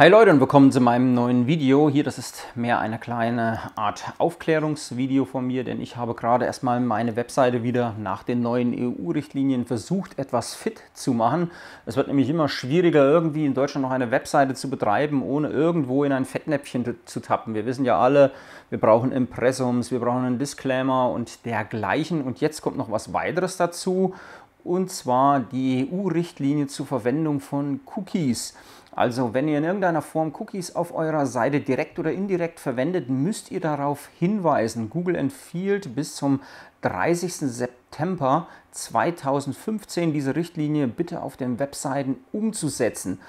Hi Leute und willkommen zu meinem neuen Video. Hier, das ist mehr eine kleine Art Aufklärungsvideo von mir, denn ich habe gerade erstmal meine Webseite wieder nach den neuen EU-Richtlinien versucht, etwas fit zu machen. Es wird nämlich immer schwieriger, irgendwie in Deutschland noch eine Webseite zu betreiben, ohne irgendwo in ein Fettnäpfchen zu tappen. Wir wissen ja alle, wir brauchen Impressums, wir brauchen einen Disclaimer und dergleichen. Und jetzt kommt noch was weiteres dazu, und zwar die EU-Richtlinie zur Verwendung von Cookies. Also wenn ihr in irgendeiner Form Cookies auf eurer Seite direkt oder indirekt verwendet, müsst ihr darauf hinweisen. Google empfiehlt bis zum 30. September 2015 diese Richtlinie bitte auf den Webseiten umzusetzen.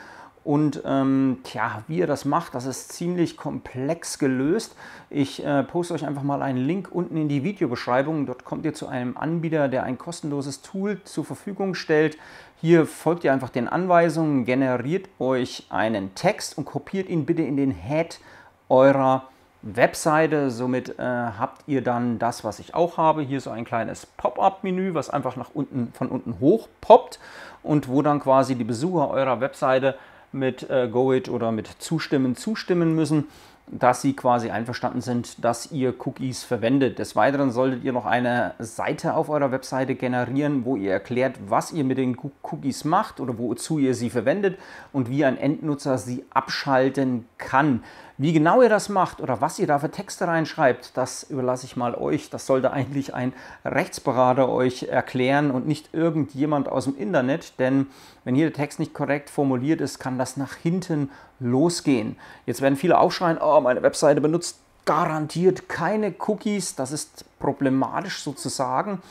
Und ähm, tja, wie ihr das macht, das ist ziemlich komplex gelöst. Ich äh, poste euch einfach mal einen Link unten in die Videobeschreibung. Dort kommt ihr zu einem Anbieter, der ein kostenloses Tool zur Verfügung stellt. Hier folgt ihr einfach den Anweisungen, generiert euch einen Text und kopiert ihn bitte in den Head eurer Webseite. Somit äh, habt ihr dann das, was ich auch habe. Hier so ein kleines Pop-up-Menü, was einfach nach unten von unten hoch poppt und wo dann quasi die Besucher eurer Webseite mit äh, Goit oder mit Zustimmen zustimmen müssen, dass sie quasi einverstanden sind, dass ihr Cookies verwendet. Des Weiteren solltet ihr noch eine Seite auf eurer Webseite generieren, wo ihr erklärt, was ihr mit den Cookies macht oder wozu ihr sie verwendet und wie ein Endnutzer sie abschalten kann. Wie genau ihr das macht oder was ihr da für Texte reinschreibt, das überlasse ich mal euch. Das sollte eigentlich ein Rechtsberater euch erklären und nicht irgendjemand aus dem Internet. Denn wenn hier der Text nicht korrekt formuliert ist, kann das nach hinten losgehen. Jetzt werden viele aufschreien, oh, meine Webseite benutzt garantiert keine Cookies. Das ist problematisch sozusagen.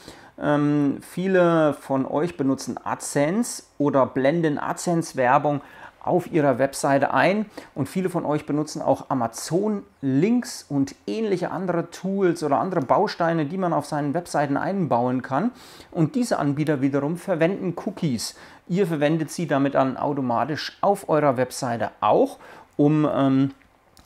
Ähm, viele von euch benutzen AdSense oder blenden AdSense-Werbung auf ihrer Webseite ein und viele von euch benutzen auch Amazon-Links und ähnliche andere Tools oder andere Bausteine, die man auf seinen Webseiten einbauen kann. Und diese Anbieter wiederum verwenden Cookies. Ihr verwendet sie damit dann automatisch auf eurer Webseite auch, um ähm,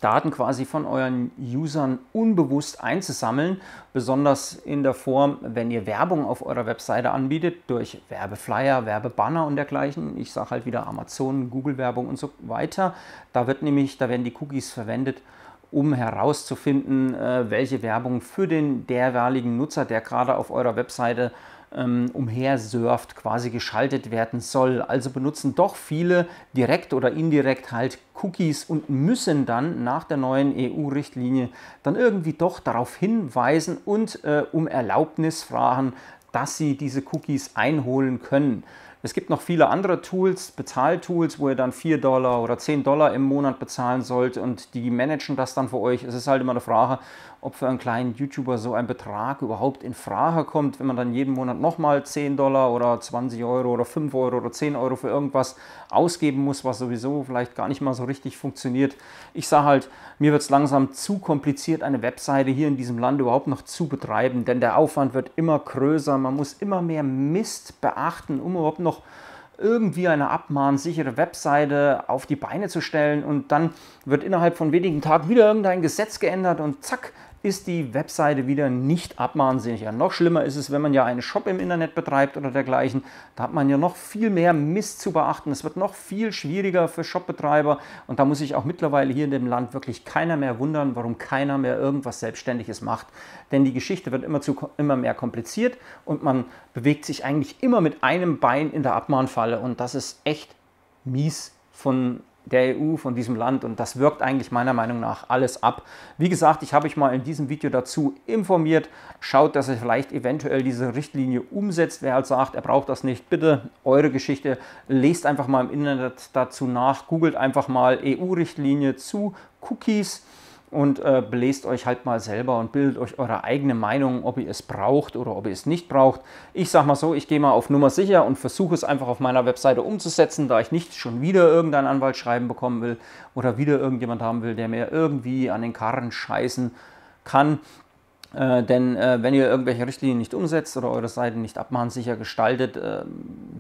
Daten quasi von euren Usern unbewusst einzusammeln, besonders in der Form, wenn ihr Werbung auf eurer Webseite anbietet, durch Werbeflyer, Werbebanner und dergleichen. Ich sage halt wieder Amazon, Google-Werbung und so weiter. Da wird nämlich, da werden die Cookies verwendet, um herauszufinden, äh, welche Werbung für den derweiligen Nutzer, der gerade auf eurer Webseite ähm, umhersurft, quasi geschaltet werden soll. Also benutzen doch viele direkt oder indirekt halt Cookies und müssen dann nach der neuen EU-Richtlinie dann irgendwie doch darauf hinweisen und äh, um Erlaubnis fragen, dass sie diese Cookies einholen können. Es gibt noch viele andere Tools, Bezahltools, wo ihr dann 4 Dollar oder 10 Dollar im Monat bezahlen sollt und die managen das dann für euch. Es ist halt immer eine Frage, ob für einen kleinen YouTuber so ein Betrag überhaupt in Frage kommt, wenn man dann jeden Monat nochmal 10 Dollar oder 20 Euro oder 5 Euro oder 10 Euro für irgendwas ausgeben muss, was sowieso vielleicht gar nicht mal so richtig funktioniert. Ich sage halt, mir wird es langsam zu kompliziert, eine Webseite hier in diesem Land überhaupt noch zu betreiben, denn der Aufwand wird immer größer, man muss immer mehr Mist beachten, um überhaupt noch irgendwie eine abmahnsichere Webseite auf die Beine zu stellen und dann wird innerhalb von wenigen Tagen wieder irgendein Gesetz geändert und zack, ist die Webseite wieder nicht abmahnsicher. Noch schlimmer ist es, wenn man ja einen Shop im Internet betreibt oder dergleichen. Da hat man ja noch viel mehr Mist zu beachten. Es wird noch viel schwieriger für Shopbetreiber und da muss sich auch mittlerweile hier in dem Land wirklich keiner mehr wundern, warum keiner mehr irgendwas Selbstständiges macht. Denn die Geschichte wird immer, zu, immer mehr kompliziert und man bewegt sich eigentlich immer mit einem Bein in der Abmahnfalle und das ist echt mies von der EU, von diesem Land und das wirkt eigentlich meiner Meinung nach alles ab. Wie gesagt, ich habe euch mal in diesem Video dazu informiert. Schaut, dass ihr vielleicht eventuell diese Richtlinie umsetzt. Wer halt sagt, er braucht das nicht, bitte eure Geschichte. Lest einfach mal im Internet dazu nach. Googelt einfach mal EU-Richtlinie zu Cookies und äh, belest euch halt mal selber und bildet euch eure eigene Meinung, ob ihr es braucht oder ob ihr es nicht braucht. Ich sage mal so, ich gehe mal auf Nummer sicher und versuche es einfach auf meiner Webseite umzusetzen, da ich nicht schon wieder irgendein Anwaltsschreiben bekommen will oder wieder irgendjemand haben will, der mir irgendwie an den Karren scheißen kann. Äh, denn äh, wenn ihr irgendwelche Richtlinien nicht umsetzt oder eure Seiten nicht abmahnsicher gestaltet, äh,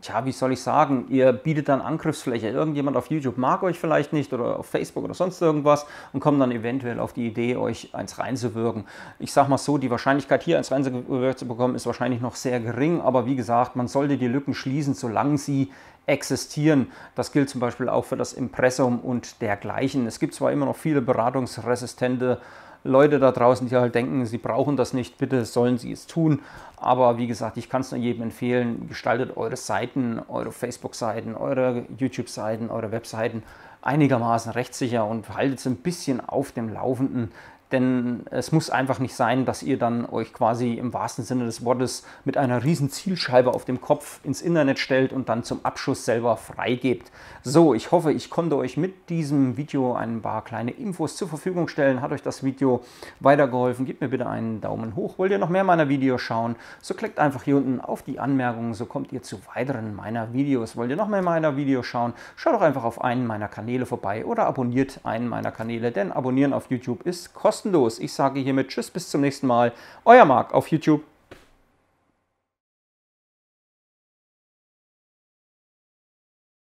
tja, wie soll ich sagen, ihr bietet dann Angriffsfläche. Irgendjemand auf YouTube mag euch vielleicht nicht oder auf Facebook oder sonst irgendwas und kommt dann eventuell auf die Idee, euch eins reinzuwirken. Ich sag mal so, die Wahrscheinlichkeit hier eins reinzuwirken zu bekommen, ist wahrscheinlich noch sehr gering, aber wie gesagt, man sollte die Lücken schließen, solange sie existieren. Das gilt zum Beispiel auch für das Impressum und dergleichen. Es gibt zwar immer noch viele beratungsresistente Leute da draußen, die halt denken, sie brauchen das nicht, bitte sollen sie es tun. Aber wie gesagt, ich kann es nur jedem empfehlen, gestaltet eure Seiten, eure Facebook-Seiten, eure YouTube-Seiten, eure Webseiten einigermaßen rechtssicher und haltet es ein bisschen auf dem Laufenden. Denn es muss einfach nicht sein, dass ihr dann euch quasi im wahrsten Sinne des Wortes mit einer riesen Zielscheibe auf dem Kopf ins Internet stellt und dann zum Abschuss selber freigebt. So, ich hoffe, ich konnte euch mit diesem Video ein paar kleine Infos zur Verfügung stellen. Hat euch das Video weitergeholfen? Gebt mir bitte einen Daumen hoch. Wollt ihr noch mehr meiner Videos schauen? So klickt einfach hier unten auf die Anmerkungen, so kommt ihr zu weiteren meiner Videos. Wollt ihr noch mehr meiner Videos schauen? Schaut doch einfach auf einen meiner Kanäle vorbei oder abonniert einen meiner Kanäle, denn abonnieren auf YouTube ist kostenlos kostenlos. Ich sage hiermit Tschüss, bis zum nächsten Mal. Euer Marc auf YouTube.